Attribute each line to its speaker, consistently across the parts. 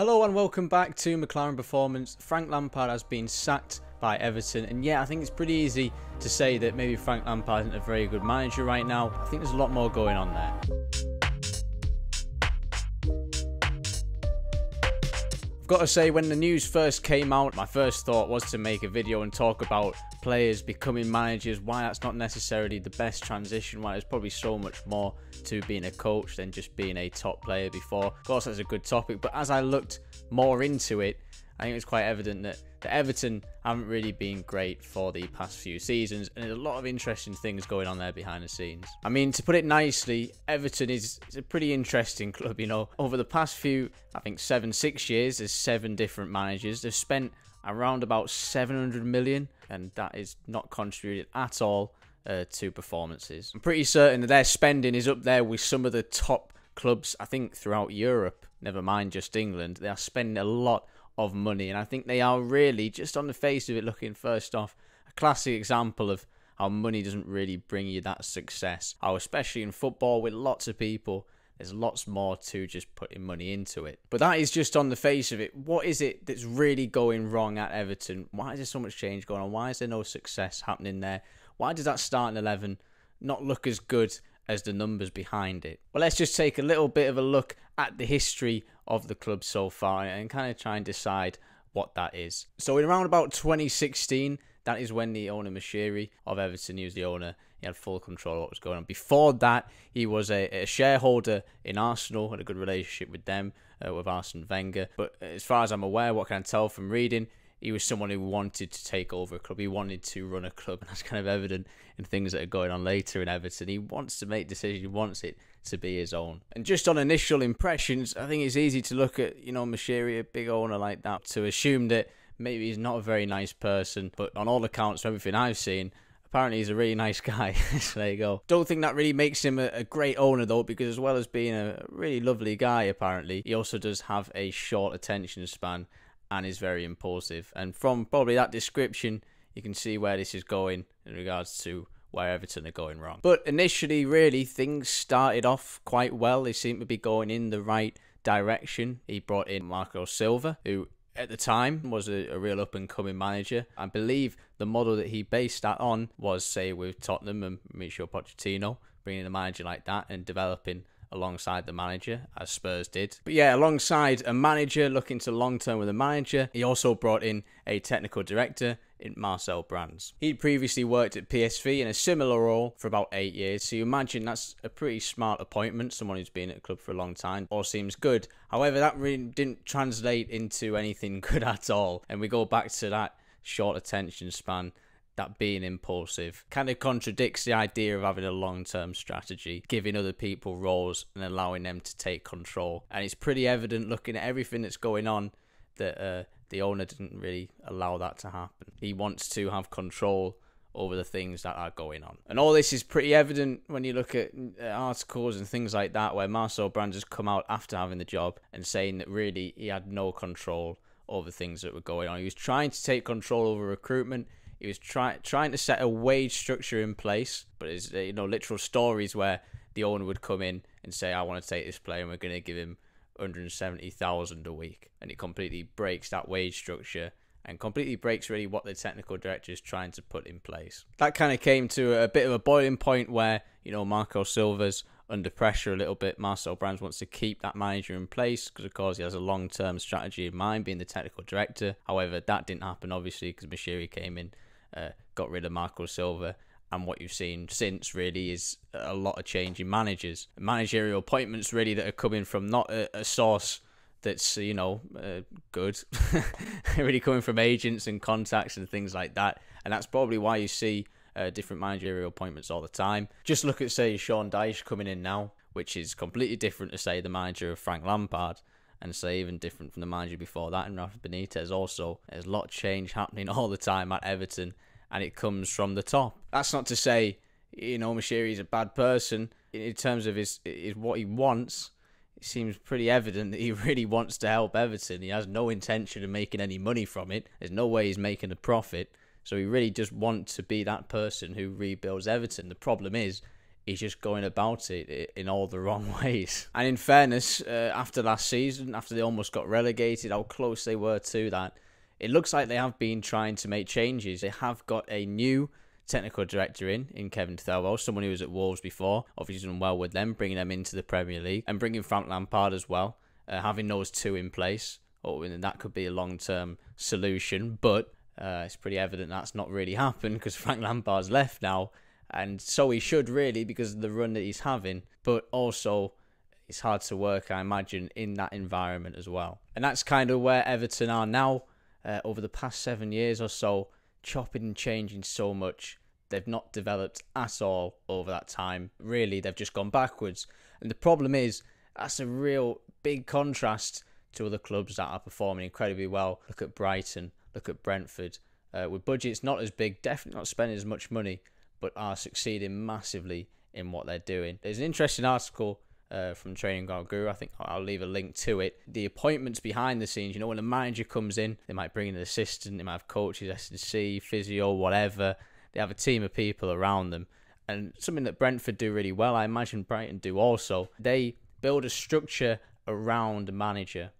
Speaker 1: Hello and welcome back to McClaren Performance. Frank Lampard has been sacked by Everton, and yeah, I think it's pretty easy to say that maybe Frank Lampard isn't a very good manager right now. I think there's a lot more going on there. I've got to say, when the news first came out, my first thought was to make a video and talk about players becoming managers, why that's not necessarily the best transition, why there's probably so much more to being a coach than just being a top player before. Of course, that's a good topic, but as I looked more into it, I think it's quite evident that, that Everton haven't really been great for the past few seasons, and there's a lot of interesting things going on there behind the scenes. I mean, to put it nicely, Everton is, is a pretty interesting club, you know. Over the past few, I think seven, six years, there's seven different managers. They've spent around about 700 million, and that is not contributed at all uh, to performances. I'm pretty certain that their spending is up there with some of the top clubs, I think, throughout Europe, never mind just England. They are spending a lot of money. And I think they are really, just on the face of it, looking first off, a classic example of how money doesn't really bring you that success. How, especially in football, with lots of people, there's lots more to just putting money into it. But that is just on the face of it. What is it that's really going wrong at Everton? Why is there so much change going on? Why is there no success happening there? Why does that starting 11 not look as good as the numbers behind it. Well, let's just take a little bit of a look at the history of the club so far and kind of try and decide what that is. So, in around about 2016, that is when the owner Moshiri of Everton, he was the owner, he had full control of what was going on. Before that, he was a, a shareholder in Arsenal, had a good relationship with them, uh, with Arsene Wenger. But as far as I'm aware, what can I tell from reading, he was someone who wanted to take over a club. He wanted to run a club, and that's kind of evident in things that are going on later in Everton. He wants to make decisions. He wants it to be his own. And just on initial impressions, I think it's easy to look at you know Moshiri, a big owner like that, to assume that maybe he's not a very nice person. But on all accounts, from everything I've seen, apparently he's a really nice guy. so there you go. Don't think that really makes him a, a, great owner though, because as well as being a really lovely guy, apparently he also does have a short attention span and is very impulsive. And from probably that description, you can see where this is going in regards to where Everton are going wrong. But initially, really, things started off quite well. They seem to be going in the right direction. He brought in Marco Silva, who at the time was a, a real up and coming manager. I believe the model that he based that on was, say, with Tottenham and Mauricio Pochettino, bringing a manager like that and developing alongside the manager, as Spurs did. But yeah, alongside a manager looking to long term with a manager, he also brought in a technical director in Marcel Brands. He'd previously worked at PSV in a similar role for about eight years, so you imagine that's a pretty smart appointment, someone who's been at the club for a long time, all seems good. However, that really didn't translate into anything good at all, and we go back to that short attention span that being impulsive kind of contradicts the idea of having a long term strategy, giving other people roles and allowing them to take control. And it's pretty evident looking at everything that's going on that uh, the owner didn't really allow that to happen. He wants to have control over the things that are going on. And all this is pretty evident when you look at uh, articles and things like that where Marcel Brands has come out after having the job and saying that really he had no control over things that were going on. He was trying to take control over recruitment. He was trying trying to set a wage structure in place, but it's you know literal stories where the owner would come in and say, "I want to take this player, and we're going to give him 170,000 a week," and it completely breaks that wage structure and completely breaks really what the technical director is trying to put in place. That kind of came to a bit of a boiling point where you know Marco Silva's under pressure a little bit. Marcel Brands wants to keep that manager in place because, of course, he has a long term strategy in mind, being the technical director. However, that didn't happen, obviously, because Moshiri came in uh, got rid of Marco Silva. And what you've seen since really is a lot of change in managers, managerial appointments really that are coming from not a, a source that's you know uh, good, really coming from agents and contacts and things like that. And that's probably why you see uh, different managerial appointments all the time. Just look at say Sean Dyche coming in now, which is completely different to say the manager of Frank Lampard and say even different from the manager before that and Rafa Benitez also. There's a lot of change happening all the time at Everton and it comes from the top. That's not to say, you know, Moshiri is a bad person. In terms of his, his what he wants, it seems pretty evident that he really wants to help Everton. He has no intention of making any money from it. There's no way he's making a profit. So he really just wants to be that person who rebuilds Everton. The problem is, he's just going about it in all the wrong ways. And in fairness, uh, after last season, after they almost got relegated, how close they were to that, it looks like they have been trying to make changes. They have got a new technical director in, in Kevin Thelwell, someone who was at Wolves before, obviously done well with them, bringing them into the Premier League, and bringing Frank Lampard as well, uh, having those two in place. Oh, and that could be a long term solution, but uh, it's pretty evident that's not really happened because Frank Lampard's left now, and so he should really because of the run that he's having. But also, it's hard to work, I imagine, in that environment as well. And that's kind of where Everton are now. Uh, over the past seven years or so, chopping and changing so much. They've not developed at all over that time. Really, they've just gone backwards. And the problem is, that's a real big contrast to other clubs that are performing incredibly well. Look at Brighton, look at Brentford. Uh, with budgets not as big, definitely not spending as much money, but are succeeding massively in what they're doing. There's an interesting article uh, from Training Ground Guru. I think I'll leave a link to it. The appointments behind the scenes, you know, when a manager comes in, they might bring in an assistant, they might have coaches, S&C, physio, whatever. They have a team of people around them. And something that Brentford do really well, I imagine Brighton do also, they build a structure around a manager.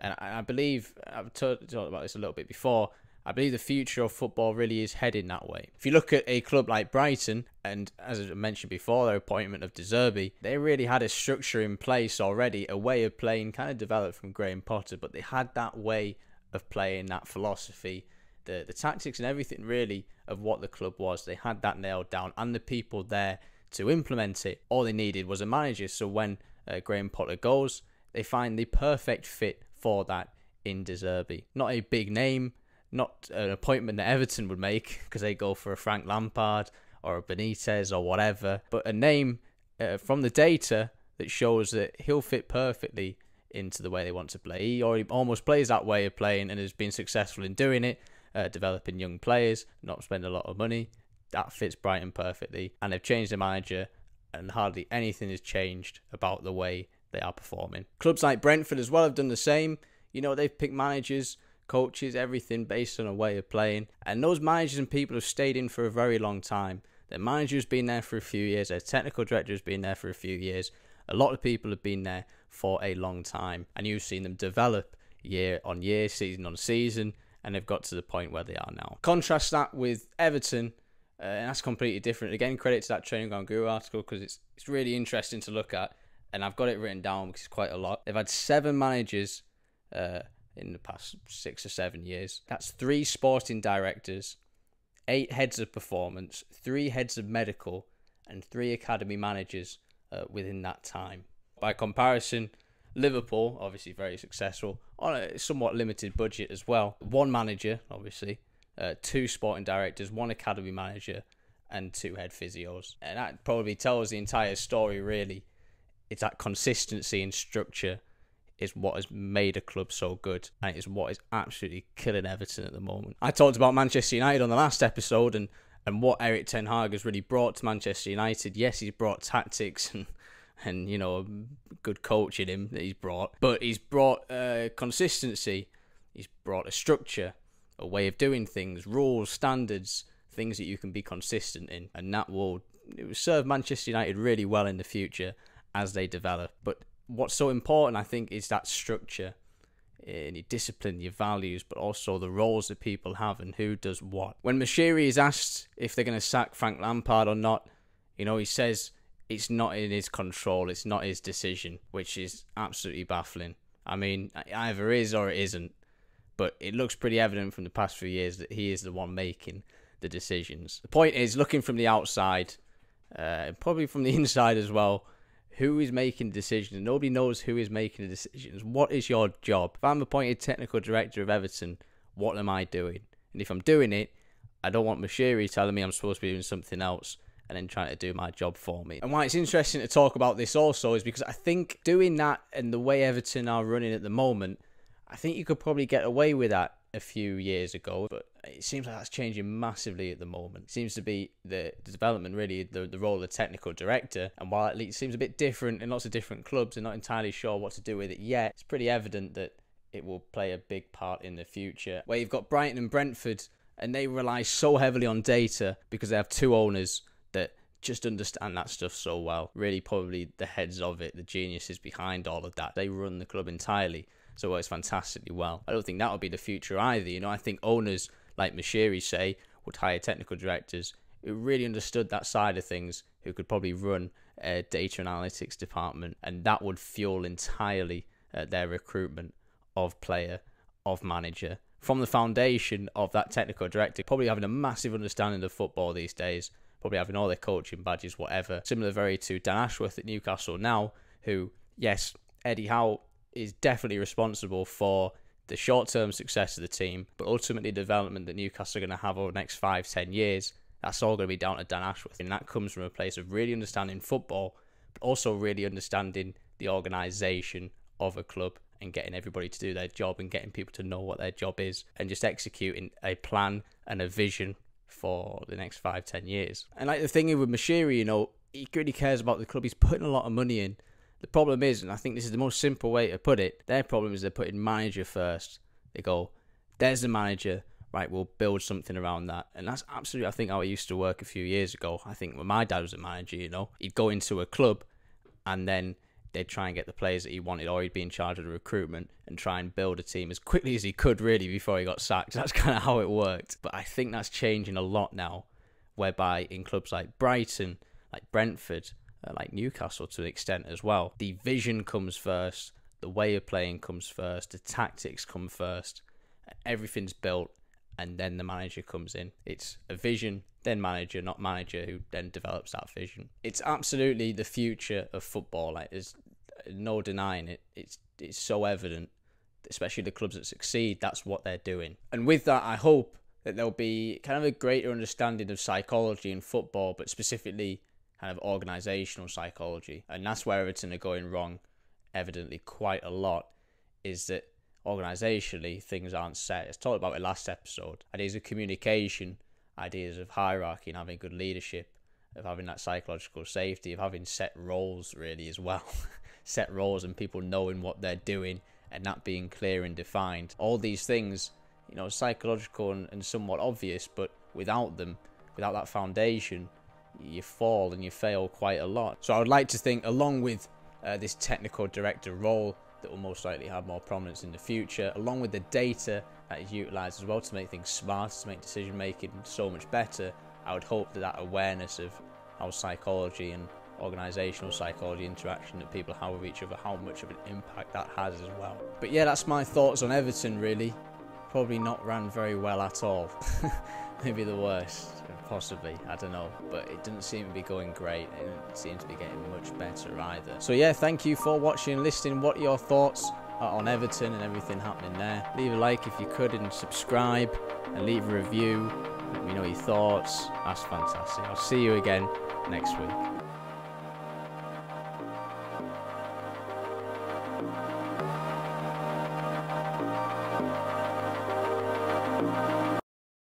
Speaker 1: And I, believe, I've talked about this a little bit before, I believe the future of football really is heading that way. If you look at a club like Brighton, and as I mentioned before, their appointment of De Zerbi, they really had a structure in place already, a way of playing kind of developed from Graham Potter, but they had that way of playing, that philosophy, the, the tactics and everything really of what the club was. They had that nailed down and the people there to implement it. All they needed was a manager. So when uh, Graham Potter goes, they find the perfect fit for that in De Zerbi. Not a big name, not an appointment that Everton would make because they go for a Frank Lampard or a Benitez or whatever, but a name uh, from the data that shows that he'll fit perfectly into the way they want to play. He already almost plays that way of playing and has been successful in doing it, uh, developing young players, not spend a lot of money. That fits Brighton perfectly, and they've changed the manager, and hardly anything has changed about the way they are performing. Clubs like Brentford as well have done the same. You know, they've picked managers coaches, everything based on a way of playing. And those managers and people have stayed in for a very long time. Their manager's been there for a few years, their technical director's been there for a few years. A lot of people have been there for a long time, and you've seen them develop year on year, season on season, and they've got to the point where they are now. Contrast that with Everton, uh, and that's completely different. Again, credit to that Training Ground Guru article because it's it's really interesting to look at, and I've got it written down because it's quite a lot. They've had seven managers uh, in the past six or seven years. That's three sporting directors, eight heads of performance, three heads of medical, and three academy managers uh, within that time. By comparison, Liverpool, obviously very successful, on a somewhat limited budget as well. One manager, obviously, uh, two sporting directors, one academy manager, and two head physios. And that probably tells the entire story, really. It's that consistency and structure is what has made a club so good and it is what is absolutely killing Everton at the moment. I talked about Manchester United on the last episode and, and what Erik Ten Hag has really brought to Manchester United. Yes, he's brought tactics and and you know a good coach in him that he's brought, but he's brought uh, consistency. He's brought a structure, a way of doing things, rules, standards, things that you can be consistent in, and that will serve Manchester United really well in the future as they develop. But what's so important, I think, is that structure in your discipline, your values, but also the roles that people have and who does what. When Moshiri is asked if they're going to sack Frank Lampard or not, you know, he says it's not in his control, it's not his decision, which is absolutely baffling. I mean, either is or it isn't, but it looks pretty evident from the past few years that he is the one making the decisions. The point is, looking from the outside, uh, probably from the inside as well, who is making decisions. Nobody knows who is making the decisions. What is your job? If I'm appointed technical director of Everton, what am I doing? And if I'm doing it, I don't want Moshiri telling me I'm supposed to be doing something else and then trying to do my job for me. And why it's interesting to talk about this also is because I think doing that and the way Everton are running at the moment, I think you could probably get away with that a few years ago, but it seems like that's changing massively at the moment. It seems to be the, the development, really, the, the role of the technical director. And while it seems a bit different in lots of different clubs, they're not entirely sure what to do with it yet. It's pretty evident that it will play a big part in the future. Where you've got Brighton and Brentford, and they rely so heavily on data because they have two owners that just understand that stuff so well. Really, probably the heads of it, the geniuses behind all of that. They run the club entirely, so it works fantastically well. I don't think that'll be the future either. You know, I think owners like Moshiri say would hire technical directors who really understood that side of things, who could probably run a data analytics department, and that would fuel entirely uh, their recruitment of player, of manager, from the foundation of that technical director, probably having a massive understanding of football these days, probably having all their coaching badges, whatever. Similar very to Dan Ashworth at Newcastle now, who, yes, Eddie Howe is definitely responsible for the short term success of the team, but ultimately the development that Newcastle are going to have over the next five, ten years, that's all going to be down to Dan Ashworth. And that comes from a place of really understanding football, but also really understanding the organisation of a club and getting everybody to do their job and getting people to know what their job is and just executing a plan and a vision for the next five, ten years. And like the thing with Moshiri, you know, he really cares about the club. He's putting a lot of money in. The problem is, and I think this is the most simple way to put it, their problem is they're putting manager first. They go, there's the manager, right, we'll build something around that. And that's absolutely, I think, how it used to work a few years ago. I think when my dad was a manager, you know, he'd go into a club and then they'd try and get the players that he wanted, or he'd be in charge of the recruitment and try and build a team as quickly as he could, really, before he got sacked. That's kind of how it worked. But I think that's changing a lot now, whereby in clubs like Brighton, like Brentford, uh, like Newcastle to an extent as well, the vision comes first, the way of playing comes first, the tactics come first, everything's built, and then the manager comes in. It's a vision, then manager, not manager who then develops that vision. It's absolutely the future of football. Like there's no denying it. It's it's so evident, especially the clubs that succeed. That's what they're doing. And with that, I hope that there'll be kind of a greater understanding of psychology in football, but specifically kind of organisational psychology. And that's where Everton are going wrong, evidently quite a lot. Is that organisationally things aren't set. It's talked about it last episode. Ideas of communication, ideas of hierarchy and having good leadership, of having that psychological safety, of having set roles really as well. set roles and people knowing what they're doing and that being clear and defined. All these things, you know, psychological and, and somewhat obvious, but without them, without that foundation, you fall and you fail quite a lot. So I would like to think, along with uh, this technical director role that will most likely have more prominence in the future, along with the data that is utilised as well to make things smarter, to make decision making so much better, I would hope that that awareness of how psychology and organisational psychology interaction that people have with each other, how much of an impact that has as well. But yeah, that's my thoughts on Everton really. Probably not ran very well at all. Maybe the worst, possibly, I don't know. But it doesn't seem to be going great. It doesn't seem to be getting much better either. So yeah, thank you for watching and listening. What are your thoughts are on Everton and everything happening there? Leave a like if you could and subscribe and leave a review. Let me know your thoughts. That's fantastic. I'll see you again next week.